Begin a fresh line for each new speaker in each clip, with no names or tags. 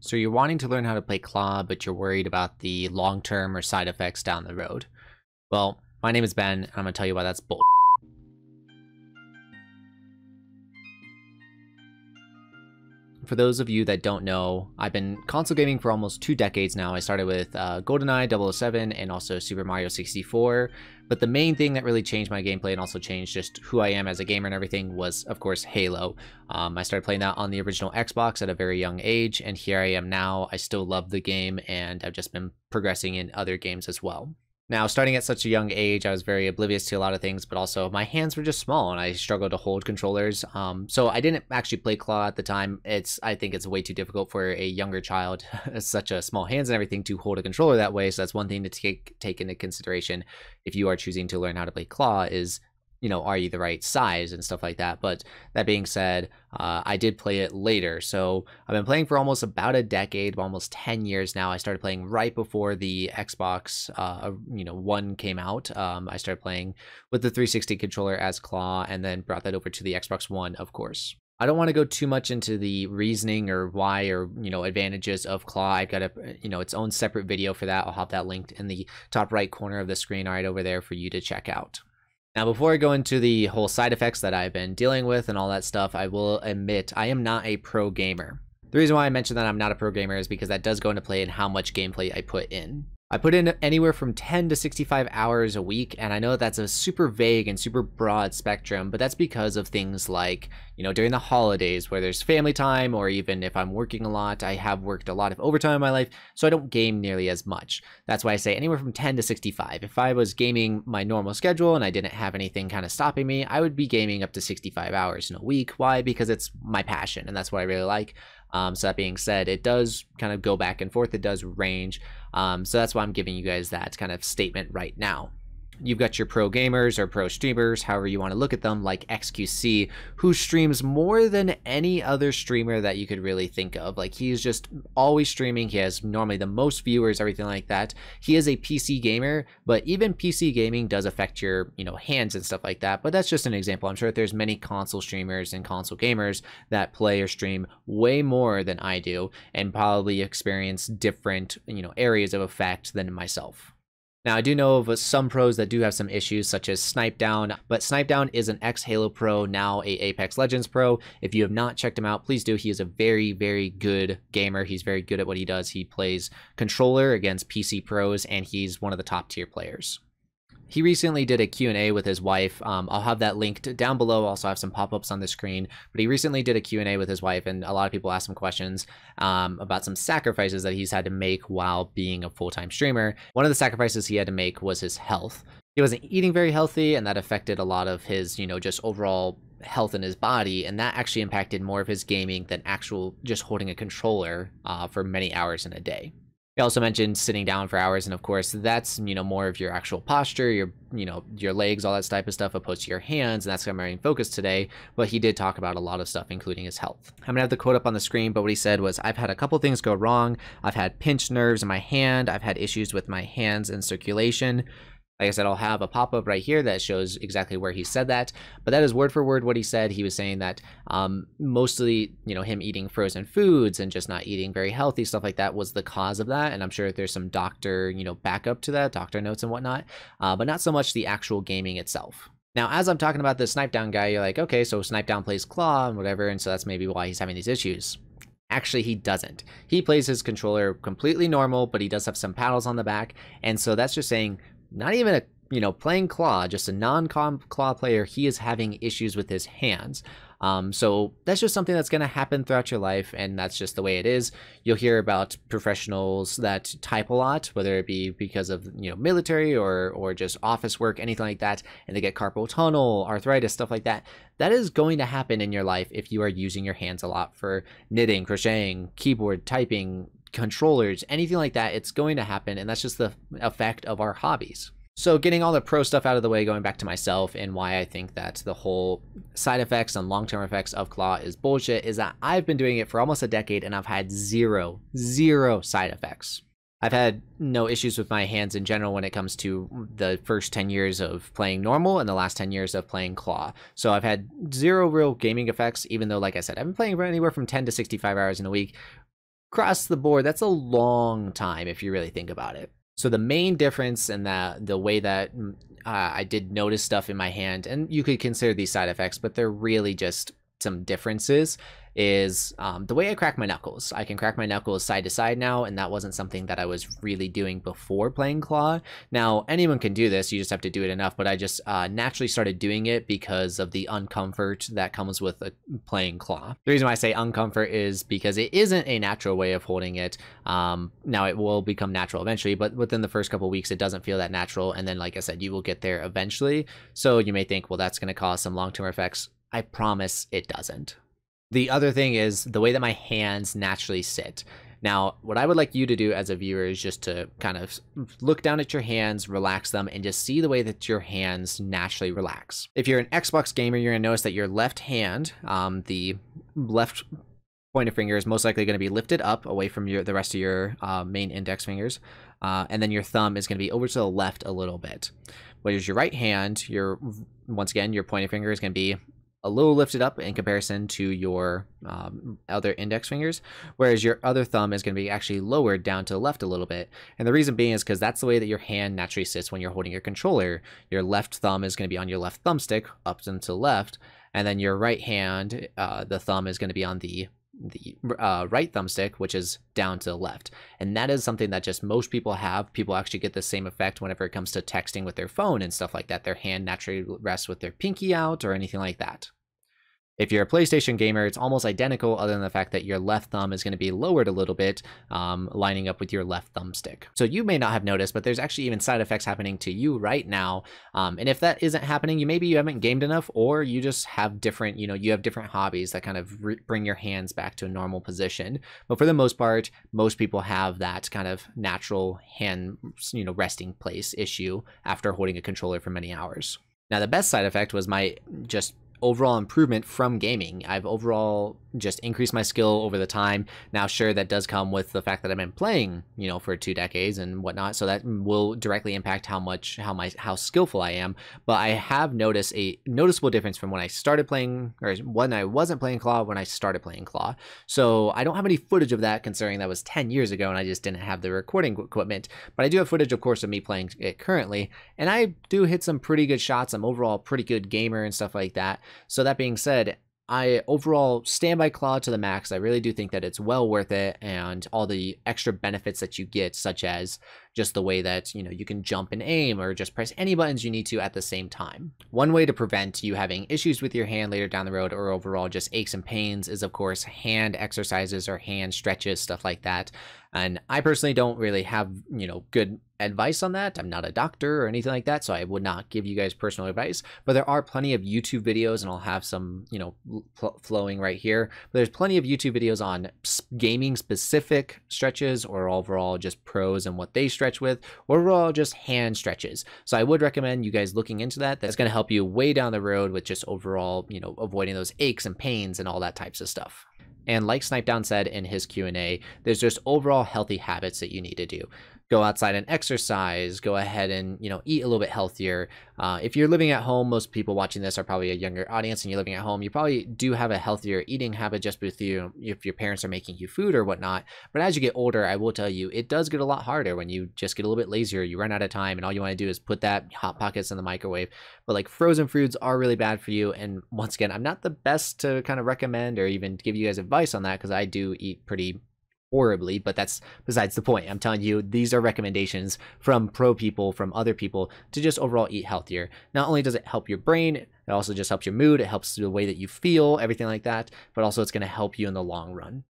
So you're wanting to learn how to play Claw, but you're worried about the long-term or side effects down the road. Well, my name is Ben, and I'm gonna tell you why that's bull. For those of you that don't know, I've been console gaming for almost two decades now. I started with uh, GoldenEye 007 and also Super Mario 64. But the main thing that really changed my gameplay and also changed just who I am as a gamer and everything was, of course, Halo. Um, I started playing that on the original Xbox at a very young age, and here I am now. I still love the game, and I've just been progressing in other games as well. Now, starting at such a young age, I was very oblivious to a lot of things, but also my hands were just small and I struggled to hold controllers. Um, so I didn't actually play claw at the time. It's I think it's way too difficult for a younger child, such a small hands and everything, to hold a controller that way. So that's one thing to take take into consideration if you are choosing to learn how to play claw is you know, are you the right size and stuff like that. But that being said, uh, I did play it later. So I've been playing for almost about a decade, almost 10 years now. I started playing right before the Xbox, uh, you know, one came out. Um, I started playing with the 360 controller as Claw and then brought that over to the Xbox One, of course. I don't want to go too much into the reasoning or why or you know advantages of claw. I've got a you know its own separate video for that. I'll have that linked in the top right corner of the screen right over there for you to check out. Now, before I go into the whole side effects that I've been dealing with and all that stuff, I will admit I am not a pro gamer. The reason why I mentioned that I'm not a pro gamer is because that does go into play in how much gameplay I put in. I put in anywhere from 10 to 65 hours a week, and I know that's a super vague and super broad spectrum, but that's because of things like, you know, during the holidays where there's family time, or even if I'm working a lot, I have worked a lot of overtime in my life, so I don't game nearly as much. That's why I say anywhere from 10 to 65. If I was gaming my normal schedule and I didn't have anything kind of stopping me, I would be gaming up to 65 hours in a week. Why? Because it's my passion, and that's what I really like. Um, so that being said, it does kind of go back and forth. It does range. Um, so that's why I'm giving you guys that kind of statement right now. You've got your pro gamers or pro streamers, however you want to look at them, like XQC, who streams more than any other streamer that you could really think of. Like he's just always streaming. He has normally the most viewers, everything like that. He is a PC gamer, but even PC gaming does affect your, you know, hands and stuff like that. But that's just an example. I'm sure there's many console streamers and console gamers that play or stream way more than I do and probably experience different, you know, areas of effect than myself. Now, I do know of some pros that do have some issues, such as Snip3down, but Snip3down is an ex-Halo pro, now a Apex Legends pro. If you have not checked him out, please do. He is a very, very good gamer. He's very good at what he does. He plays controller against PC pros, and he's one of the top tier players he recently did a Q&A with his wife. Um, I'll have that linked down below. Also have some pop-ups on the screen. But he recently did a Q&A with his wife, and a lot of people asked him questions um, about some sacrifices that he's had to make while being a full-time streamer. One of the sacrifices he had to make was his health. He wasn't eating very healthy, and that affected a lot of his, you know, just overall health in his body, and that actually impacted more of his gaming than actual just holding a controller uh, for many hours in a day. He also mentioned sitting down for hours, and of course, that's you know more of your actual posture, your you know your legs, all that type of stuff, opposed to your hands, and that's my main focus today. But he did talk about a lot of stuff, including his health. I'm gonna have the quote up on the screen, but what he said was, "I've had a couple things go wrong. I've had pinched nerves in my hand. I've had issues with my hands and circulation." Like I said, I'll have a pop-up right here that shows exactly where he said that, but that is word for word what he said. He was saying that um, mostly, you know, him eating frozen foods and just not eating very healthy, stuff like that was the cause of that. And I'm sure there's some doctor, you know, backup to that, doctor notes and whatnot, uh, but not so much the actual gaming itself. Now, as I'm talking about the Snip3down guy, you're like, okay, so Snip3down plays Claw and whatever, and so that's maybe why he's having these issues. Actually, he doesn't. He plays his controller completely normal, but he does have some paddles on the back, and so that's just saying not even a you know playing claw just a non-claw player he is having issues with his hands. Um, so that's just something that's going to happen throughout your life and that's just the way it is. You'll hear about professionals that type a lot whether it be because of you know military or or just office work anything like that and they get carpal tunnel arthritis stuff like that. That is going to happen in your life if you are using your hands a lot for knitting crocheting keyboard typing controllers, anything like that, it's going to happen. And that's just the effect of our hobbies. So getting all the pro stuff out of the way, going back to myself and why I think that the whole side effects and long-term effects of Claw is bullshit is that I've been doing it for almost a decade and I've had zero, zero side effects. I've had no issues with my hands in general when it comes to the first 10 years of playing normal and the last 10 years of playing claw. So I've had zero real gaming effects, even though, like I said, I've been playing anywhere from 10 to 65 hours in a week, across the board, that's a long time if you really think about it. So the main difference in that the way that mm, uh, I did notice stuff in my hand, and you could consider these side effects, but they're really just some differences is um, the way I crack my knuckles. I can crack my knuckles side to side now, and that wasn't something that I was really doing before playing Claw. Now, anyone can do this, you just have to do it enough, but I just uh, naturally started doing it because of the uncomfort that comes with uh, playing Claw. The reason why I say uncomfort is because it isn't a natural way of holding it. Um, now, it will become natural eventually, but within the first couple weeks, it doesn't feel that natural, and then, like I said, you will get there eventually. So you may think, well, that's going to cause some long-term effects. I promise it doesn't. The other thing is the way that my hands naturally sit. Now, what I would like you to do as a viewer is just to kind of look down at your hands, relax them, and just see the way that your hands naturally relax. If you're an Xbox gamer, you're going to notice that your left hand, um, the left pointer finger is most likely going to be lifted up away from your the rest of your uh, main index fingers, uh, and then your thumb is going to be over to the left a little bit. Whereas your right hand, your once again your pointer finger is going to be a little lifted up in comparison to your um, other index fingers, whereas your other thumb is going to be actually lowered down to the left a little bit. And the reason being is because that's the way that your hand naturally sits when you're holding your controller. Your left thumb is going to be on your left thumbstick up and to the left, and then your right hand, uh, the thumb is going to be on the the uh, right thumbstick, which is down to the left. And that is something that just most people have. People actually get the same effect whenever it comes to texting with their phone and stuff like that. Their hand naturally rests with their pinky out or anything like that. If you're a PlayStation gamer, it's almost identical other than the fact that your left thumb is going to be lowered a little bit, um, lining up with your left thumbstick. So you may not have noticed, but there's actually even side effects happening to you right now. Um, and if that isn't happening, you maybe you haven't gamed enough or you just have different, you know, you have different hobbies that kind of bring your hands back to a normal position. But for the most part, most people have that kind of natural hand, you know, resting place issue after holding a controller for many hours. Now, the best side effect was my just overall improvement from gaming. I've overall just increase my skill over the time. Now, sure, that does come with the fact that I've been playing, you know, for two decades and whatnot. So that will directly impact how much, how my, how skillful I am. But I have noticed a noticeable difference from when I started playing, or when I wasn't playing Claw, when I started playing Claw. So I don't have any footage of that, considering that was 10 years ago and I just didn't have the recording equipment. But I do have footage, of course, of me playing it currently, and I do hit some pretty good shots. I'm overall pretty good gamer and stuff like that. So that being said, I overall stand by Claw to the max. I really do think that it's well worth it and all the extra benefits that you get, such as just the way that, you know, you can jump and aim or just press any buttons you need to at the same time. One way to prevent you having issues with your hand later down the road or overall just aches and pains is of course hand exercises or hand stretches, stuff like that. And I personally don't really have, you know, good advice on that. I'm not a doctor or anything like that, so I would not give you guys personal advice. But there are plenty of YouTube videos, and I'll have some, you know, flowing right here. But there's plenty of YouTube videos on gaming specific stretches or overall just pros and what they stretch with, or overall just hand stretches. So I would recommend you guys looking into that. That's going to help you way down the road with just overall, you know, avoiding those aches and pains and all that types of stuff. And like Snip3down said in his Q&A, there's just overall healthy habits that you need to do go outside and exercise, go ahead and, you know, eat a little bit healthier. Uh, if you're living at home, most people watching this are probably a younger audience and you're living at home, you probably do have a healthier eating habit just with you, if your parents are making you food or whatnot. But as you get older, I will tell you, it does get a lot harder when you just get a little bit lazier, you run out of time and all you want to do is put that Hot Pockets in the microwave. But like frozen foods are really bad for you. And once again, I'm not the best to kind of recommend or even give you guys advice on that because I do eat pretty horribly, but that's besides the point. I'm telling you, these are recommendations from pro people, from other people to just overall eat healthier. Not only does it help your brain, it also just helps your mood, it helps the way that you feel, everything like that, but also it's going to help you in the long run.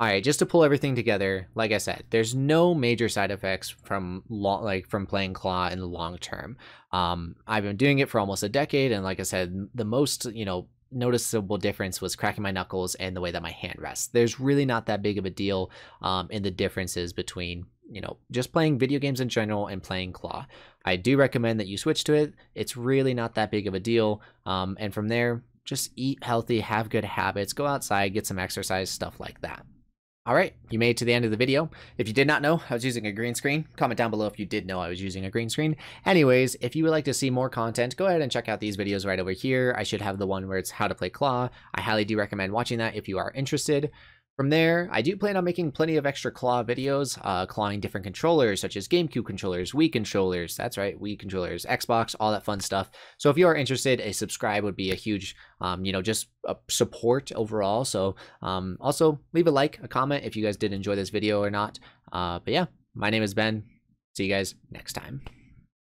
All right, just to pull everything together, like I said, there's no major side effects from like from playing Claw in the long term. Um, I've been doing it for almost a decade, and like I said, the most you know noticeable difference was cracking my knuckles and the way that my hand rests. There's really not that big of a deal um, in the differences between, you know, just playing video games in general and playing Claw. I do recommend that you switch to it. It's really not that big of a deal. Um, and from there, just eat healthy, have good habits, go outside, get some exercise, stuff like that. All right, you made it to the end of the video. If you did not know I was using a green screen, comment down below if you did know I was using a green screen. Anyways, if you would like to see more content, go ahead and check out these videos right over here. I should have the one where it's how to play Claw. I highly do recommend watching that if you are interested. From there, I do plan on making plenty of extra claw videos, uh, clawing different controllers, such as GameCube controllers, Wii controllers, that's right, Wii controllers, Xbox, all that fun stuff. So if you are interested, a subscribe would be a huge, um, you know, just support overall. So um, also leave a like, a comment if you guys did enjoy this video or not. Uh, but yeah, my name is Ben. See you guys next time.